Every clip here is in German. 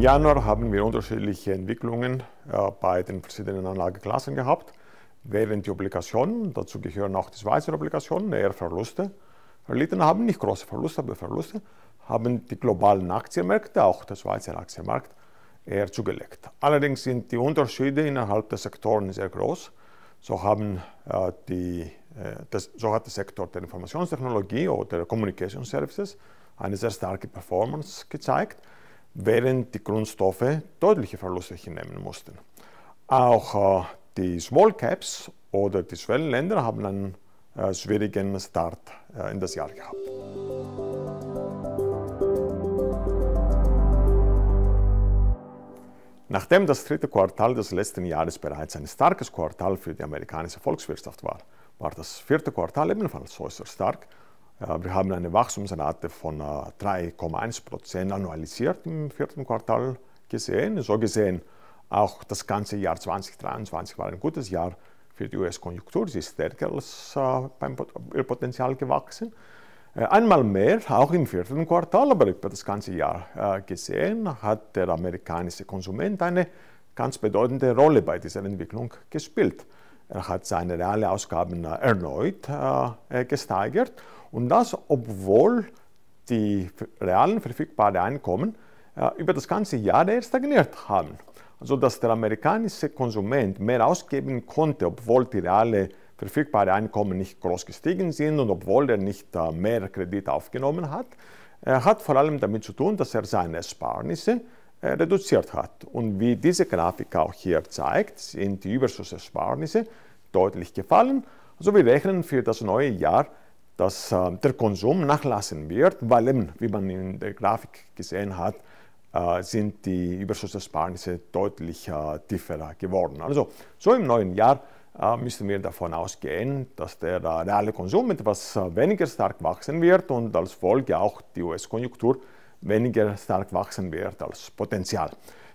Januar haben wir unterschiedliche Entwicklungen äh, bei den verschiedenen Anlageklassen gehabt. Während die Obligationen, dazu gehören auch die Schweizer Obligationen, eher Verluste erlitten haben, nicht große Verluste, aber Verluste, haben die globalen Aktienmärkte, auch der Schweizer Aktienmarkt, eher zugelegt. Allerdings sind die Unterschiede innerhalb der Sektoren sehr groß. So, haben, äh, die, äh, das, so hat der Sektor der Informationstechnologie oder der Communication Services eine sehr starke Performance gezeigt, während die Grundstoffe deutliche Verluste hinnehmen mussten. Auch äh, die Small Caps oder die Schwellenländer haben einen äh, schwierigen Start äh, in das Jahr gehabt. Nachdem das dritte Quartal des letzten Jahres bereits ein starkes Quartal für die amerikanische Volkswirtschaft war, war das vierte Quartal ebenfalls äußerst stark. Wir haben eine Wachstumsrate von 3,1 äh, Prozent annualisiert im vierten Quartal gesehen. So gesehen, auch das ganze Jahr 2023 war ein gutes Jahr für die US-Konjunktur. Sie ist stärker als äh, beim Potenzial gewachsen. Äh, einmal mehr, auch im vierten Quartal, aber über das ganze Jahr äh, gesehen, hat der amerikanische Konsument eine ganz bedeutende Rolle bei dieser Entwicklung gespielt. Er hat seine reale Ausgaben erneut gesteigert und das, obwohl die realen verfügbaren Einkommen über das ganze Jahr stagniert haben. Also dass der amerikanische Konsument mehr ausgeben konnte, obwohl die reale verfügbare Einkommen nicht groß gestiegen sind und obwohl er nicht äh, mehr Kredit aufgenommen hat, hat vor allem damit zu tun, dass er seine Ersparnisse äh, reduziert hat. Und wie diese Grafik auch hier zeigt, sind die Überschussersparnisse deutlich gefallen. Also wir rechnen für das neue Jahr, dass äh, der Konsum nachlassen wird, weil eben, wie man in der Grafik gesehen hat, sind die Überschussersparnisse deutlich tiefer geworden. Also so im neuen Jahr äh, müssen wir davon ausgehen, dass der reale Konsum etwas äh, weniger stark wachsen wird und als Folge auch die US-Konjunktur weniger stark wachsen wird als Potenzial.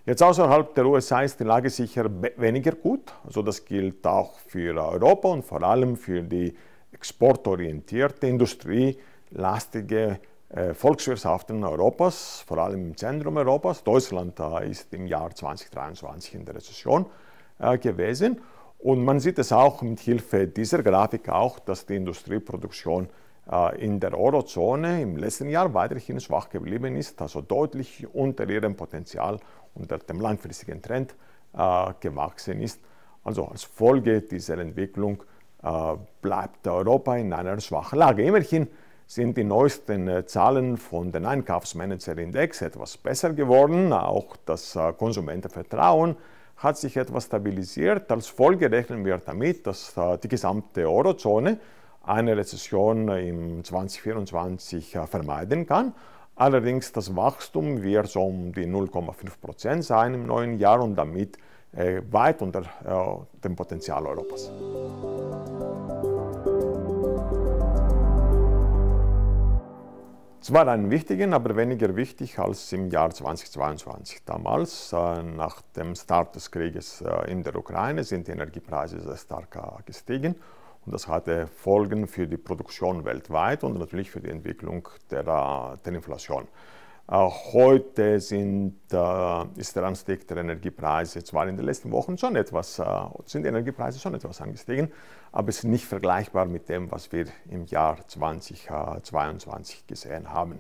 Jetzt außerhalb der USA ist die Lage sicher weniger gut. Also das gilt auch für Europa und vor allem für die exportorientierte, industrielastige äh, Volkswirtschaften Europas, vor allem im Zentrum Europas. Deutschland äh, ist im Jahr 2023 in der Rezession äh, gewesen. Und man sieht es auch mit Hilfe dieser Grafik auch, dass die Industrieproduktion in der Eurozone im letzten Jahr weiterhin schwach geblieben ist, also deutlich unter ihrem Potenzial, unter dem langfristigen Trend äh, gewachsen ist. Also als Folge dieser Entwicklung äh, bleibt Europa in einer schwachen Lage. Immerhin sind die neuesten Zahlen von den Einkaufsmanager-Index etwas besser geworden, auch das Konsumentenvertrauen hat sich etwas stabilisiert. Als Folge rechnen wir damit, dass äh, die gesamte Eurozone eine Rezession im 2024 äh, vermeiden kann. Allerdings das Wachstum wird so um die 0,5 Prozent sein im neuen Jahr und damit äh, weit unter dem Potenzial Europas. Es war ein wichtigen, aber weniger wichtig als im Jahr 2022. Damals, äh, nach dem Start des Krieges äh, in der Ukraine, sind die Energiepreise sehr stark äh, gestiegen. Und das hatte Folgen für die Produktion weltweit und natürlich für die Entwicklung der, der Inflation. Heute sind, ist der Anstieg der Energiepreise zwar in den letzten Wochen schon etwas, sind die Energiepreise schon etwas angestiegen, aber es ist nicht vergleichbar mit dem, was wir im Jahr 2022 gesehen haben.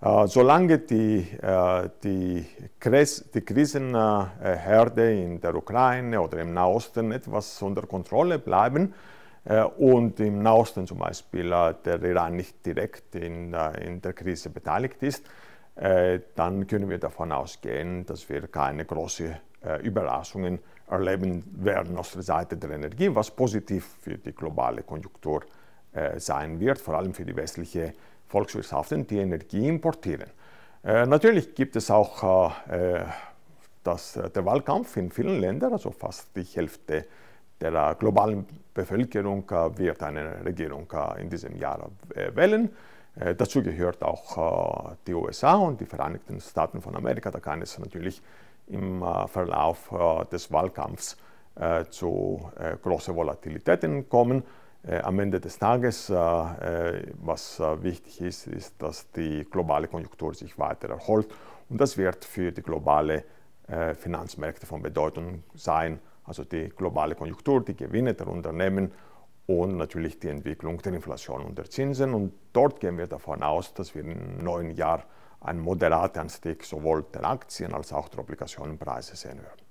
Solange die, die, die Krisenherde in der Ukraine oder im Nahosten etwas unter Kontrolle bleiben, und im Nahosten zum Beispiel der Iran nicht direkt in, in der Krise beteiligt ist, äh, dann können wir davon ausgehen, dass wir keine großen äh, Überraschungen erleben werden aus der Seite der Energie, was positiv für die globale Konjunktur äh, sein wird, vor allem für die westliche Volkswirtschaften, die Energie importieren. Natürlich gibt es auch das, der Wahlkampf in vielen Ländern, also fast die Hälfte der globalen Bevölkerung wird eine Regierung in diesem Jahr wählen. Äh, dazu gehört auch äh, die USA und die Vereinigten Staaten von Amerika. Da kann es natürlich im äh, Verlauf des Wahlkampfs zu großen Volatilitäten kommen. Äh, am Ende des Tages, äh, äh, was wichtig ist, ist, dass die globale Konjunktur sich weiter erholt und das wird für die globale Finanzmärkte von Bedeutung sein. Also die globale Konjunktur, die Gewinne der Unternehmen und natürlich die Entwicklung der Inflation und der Zinsen. Und dort gehen wir davon aus, dass wir im neuen Jahr einen moderaten Anstieg sowohl der Aktien als auch der Obligationenpreise sehen werden.